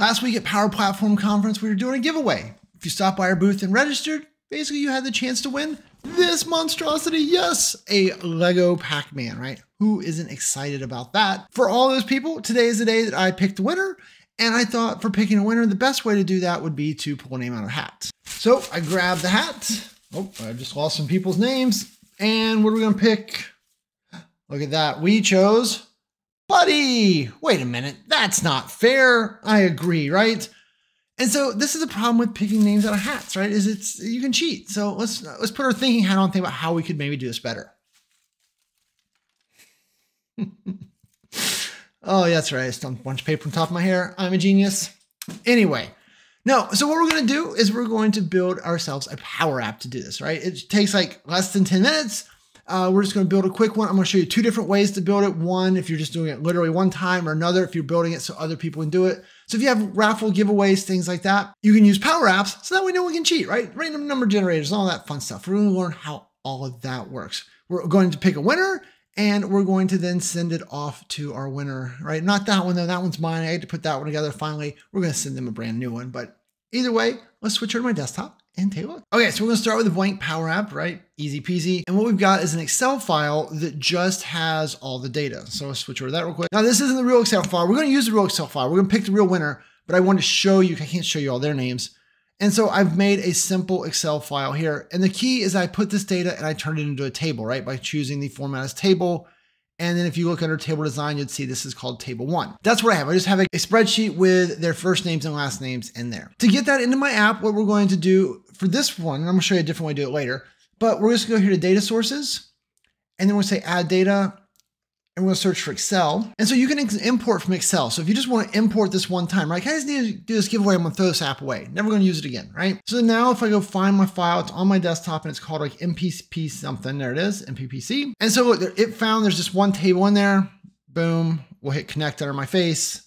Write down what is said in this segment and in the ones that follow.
Last week at Power Platform Conference, we were doing a giveaway. If you stopped by our booth and registered, basically you had the chance to win this monstrosity. Yes, a Lego Pac-Man, right? Who isn't excited about that? For all those people, today is the day that I picked the winner. And I thought for picking a winner, the best way to do that would be to pull a name out of a hat. So I grabbed the hat. Oh, I just lost some people's names. And what are we gonna pick? Look at that. We chose Buddy. Wait a minute. That's not fair. I agree, right? And so this is a problem with picking names out of hats, right? Is it's you can cheat. So let's let's put our thinking hat on, and think about how we could maybe do this better. oh, yeah, that's right. I stumped a bunch of paper on top of my hair. I'm a genius. Anyway, no. So what we're going to do is we're going to build ourselves a power app to do this, right? It takes like less than 10 minutes. Uh, we're just going to build a quick one. I'm going to show you two different ways to build it. One, if you're just doing it literally one time, or another, if you're building it so other people can do it. So if you have raffle giveaways, things like that, you can use power apps so that we know we can cheat, right? Random number generators, all that fun stuff. We're going to learn how all of that works. We're going to pick a winner and we're going to then send it off to our winner, right? Not that one though, that one's mine. I had to put that one together. Finally, we're going to send them a brand new one. But either way, let's switch over to my desktop and. Okay, so we're gonna start with a blank Power App, right? Easy peasy. And what we've got is an Excel file that just has all the data. So let's switch over to that real quick. Now this isn't the real Excel file. We're gonna use the real Excel file. We're gonna pick the real winner, but I want to show you, I can't show you all their names. And so I've made a simple Excel file here. And the key is I put this data and I turn it into a table, right? By choosing the format as table. And then if you look under table design, you'd see this is called table one. That's what I have. I just have a, spreadsheet with their first names and last names in there. To get that into my app, what we're going to do for this one, and I'm gonna show you a different way to do it later, but we're just gonna go here to data sources, and then we'll say add data, and we're gonna search for Excel. And so you can import from Excel. So if you just wanna import this one time, right? I just need to do this giveaway, I'm gonna throw this app away. Never gonna use it again, right? So now if I go find my file, it's on my desktop and it's called like MPP something, there it is, MPPC. And so it found there's just one table in there, boom, we'll hit connect under my face.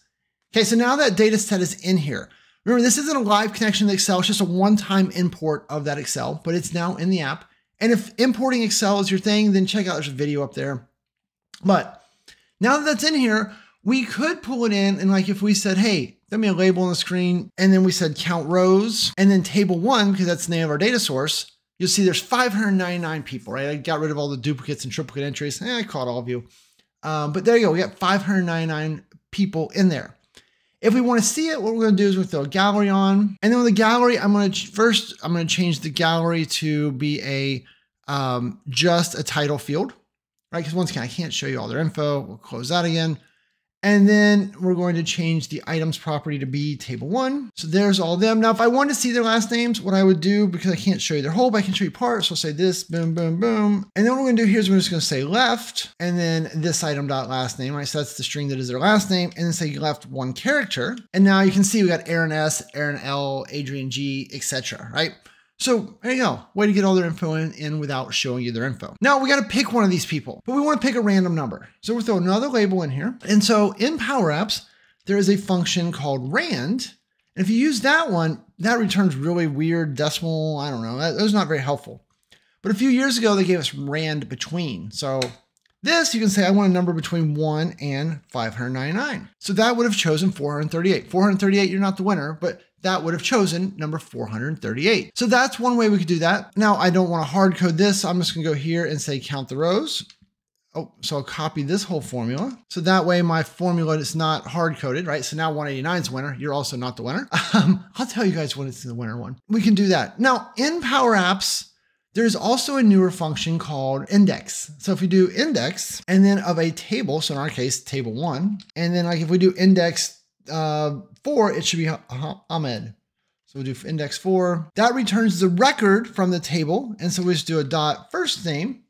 Okay, so now that data set is in here. Remember, this isn't a live connection to Excel. It's just a one-time import of that Excel, but it's now in the app. And if importing Excel is your thing, then check out there's a video up there. But now that that's in here, we could pull it in and like if we said, hey, let me a label on the screen, and then we said count rows, and then table one, because that's the name of our data source, you'll see there's 599 people, right? I got rid of all the duplicates and triplicate entries. Eh, I caught all of you. Um, but there you go. We got 599 people in there. If we want to see it, what we're going to do is we'll throw a gallery on. And then with the gallery, I'm going to first, I'm going to change the gallery to be a um, just a title field, right? Because once again, I can't show you all their info. We'll close that again. And then we're going to change the items property to be table one. So there's all them. Now, if I want to see their last names, what I would do, because I can't show you their whole, but I can show you parts. So I'll say this, boom, boom, boom. And then what we're going to do here is we're just going to say left and then this item dot last name, right? So that's the string that is their last name. And then say left one character. And now you can see we got Aaron S, Aaron L, Adrian G, etc. right? So there you go. Way to get all their info in, in without showing you their info. Now we got to pick one of these people, but we want to pick a random number. So we'll throw another label in here. And so in Power Apps, there is a function called rand. And if you use that one, that returns really weird decimal. I don't know. That was not very helpful. But a few years ago, they gave us rand between. So this, you can say, I want a number between 1 and 599. So that would have chosen 438. 438, you're not the winner, but that would have chosen number 438. So that's one way we could do that. Now, I don't want to hard code this. I'm just going to go here and say count the rows. Oh, so I'll copy this whole formula. So that way my formula is not hard coded, right? So now 189 is winner. You're also not the winner. Um, I'll tell you guys when it's the winner one. We can do that. Now in Power Apps, there's also a newer function called index. So if we do index and then of a table, so in our case, table one, and then like if we do index uh, four, it should be Ahmed. So we'll do index four. That returns the record from the table. And so we just do a dot first name.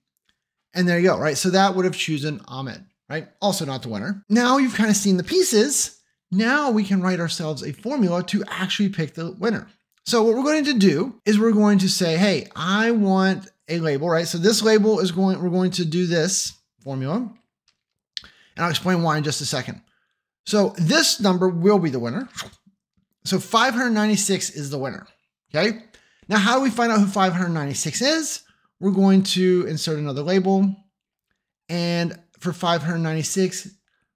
And there you go, right? So that would have chosen Ahmed, right? Also not the winner. Now you've kind of seen the pieces. Now we can write ourselves a formula to actually pick the winner. So what we're going to do is we're going to say, hey, I want a label, right? So this label is going, we're going to do this formula. And I'll explain why in just a second. So this number will be the winner. So 596 is the winner. Okay. Now, how do we find out who 596 is? We're going to insert another label. And for 596,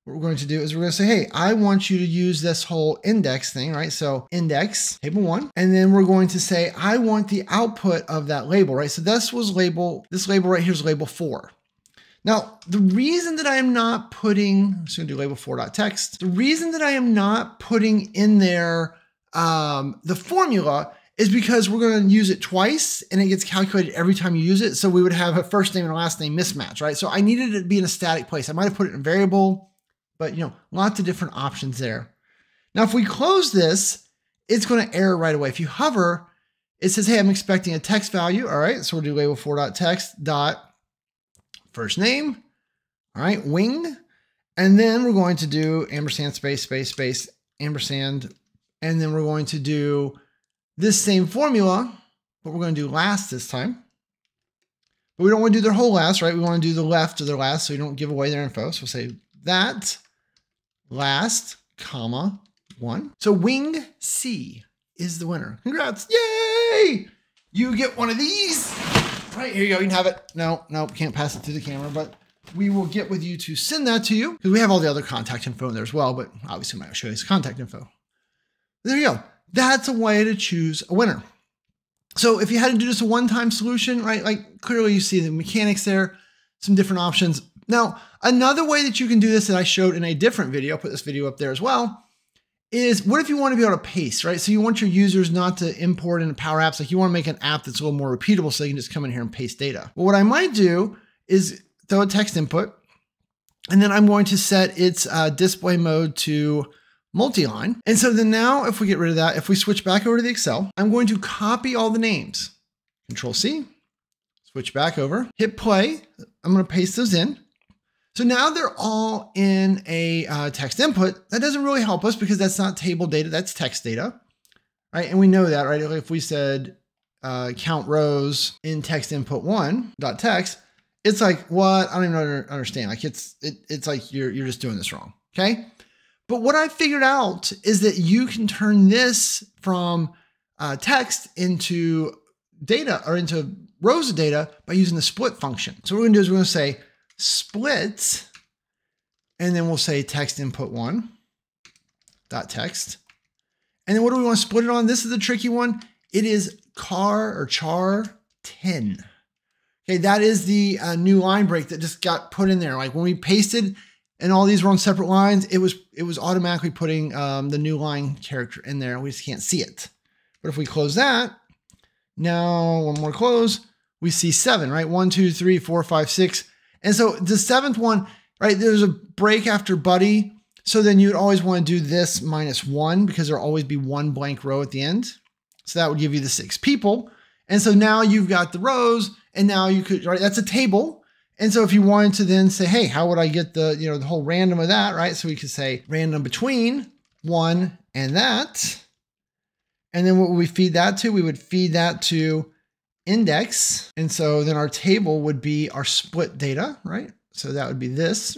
what we're going to do is we're going to say, hey, I want you to use this whole index thing, right? So index table one, and then we're going to say, I want the output of that label, right? So this was label, this label right here is label four. Now, the reason that I am not putting, I'm just gonna do label four.text. The reason that I am not putting in there um, the formula is because we're to use it twice and it gets calculated every time you use it. So we would have a first name and last name mismatch, right? So I needed it to be in a static place. I might have put it in variable, but you know, lots of different options there. Now, if we close this, it's to error right away. If you hover, it says, hey, I'm expecting a text value. All right, so we'll do label four.text dot first name. All right, wing. And then we're going to do ampersand space, space, space, ampersand. And then we're going to do this same formula, but we're going to do last this time. But we don't want to do their whole last, right? We want to do the left of their last so we don't give away their info. So we'll say that last, comma, one. So wing C is the winner. Congrats. Yay! You get one of these. Right, here you go. You can have it. No, no, can't pass it to the camera, but we will get with you to send that to you because we have all the other contact info in there as well, but obviously I'm not show you his contact info. There you go. That's a way to choose a winner. So if you had to do this a one-time solution, right, like clearly you see the mechanics there, some different options. Now, another way that you can do this that I showed in a different video, I'll put this video up there as well, is what if you want to be able to paste, right? So you want your users not to import into Power Apps, like you want to make an app that's a little more repeatable so they can just come in here and paste data. Well, what I might do is throw a text input, and then I'm going to set its uh, display mode to multi-line. And so then now if we get rid of that, if we switch back over to the Excel, I'm going to copy all the names. Control C, switch back over, hit play. I'm going to paste those in. So now they're all in a uh, text input. That doesn't really help us because that's not table data, that's text data, right? And we know that, right? If we said uh, count rows in text input one dot text, it's like what? I don't even understand. Like it's it, it's like you're you're just doing this wrong. Okay. But what I figured out is that you can turn this from uh, text into data or into rows of data by using the split function. So what we're gonna do is we're gonna say split, and then we'll say text input one dot text. And then what do we want to split it on? This is the tricky one. It is car or char 10. Okay, that is the uh, new line break that just got put in there. Like when we pasted and all these were on separate lines, it was it was automatically putting um, the new line character in there. We just can't see it. But if we close that, now one more close, we see seven, right? One, two, three, four, five, six. And so the seventh one, right? There's a break after buddy. So then you'd always want to do this minus one because there'll always be one blank row at the end. So that would give you the six people. And so now you've got the rows and now you could, right? That's a table. And so if you wanted to then say, hey, how would I get the, you know, the whole random of that, right? So we could say random between one and that. And then what would we feed that to? We would feed that to index. And so then our table would be our split data, right? So that would be this.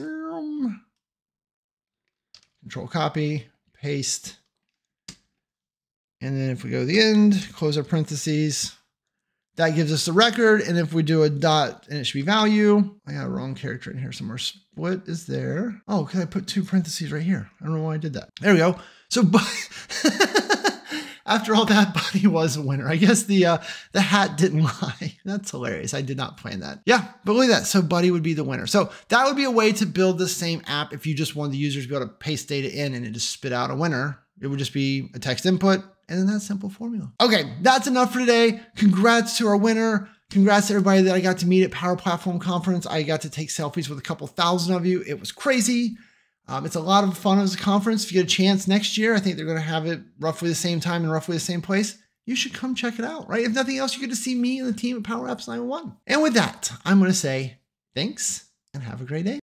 Control copy, paste. And then if we go to the end, close our parentheses, that gives us the record. And if we do a dot and it should be value, I got a wrong character in here somewhere. Split is there. Oh, because I put two parentheses right here. I don't know why I did that. There we go. So after all that, Buddy was a winner. I guess the uh, the hat didn't lie. That's hilarious. I did not plan that. Yeah, but look at that. So Buddy would be the winner. So that would be a way to build the same app if you just wanted the users to be able to paste data in and it just spit out a winner. It would just be a text input and then that simple formula. Okay, that's enough for today. Congrats to our winner. Congrats to everybody that I got to meet at Power Platform Conference. I got to take selfies with a couple thousand of you. It was crazy. Um, it's a lot of fun as a conference. If you get a chance next year, I think they're going to have it roughly the same time and roughly the same place. You should come check it out, right? If nothing else, you get to see me and the team at Power Apps 911. And with that, I'm going to say thanks and have a great day.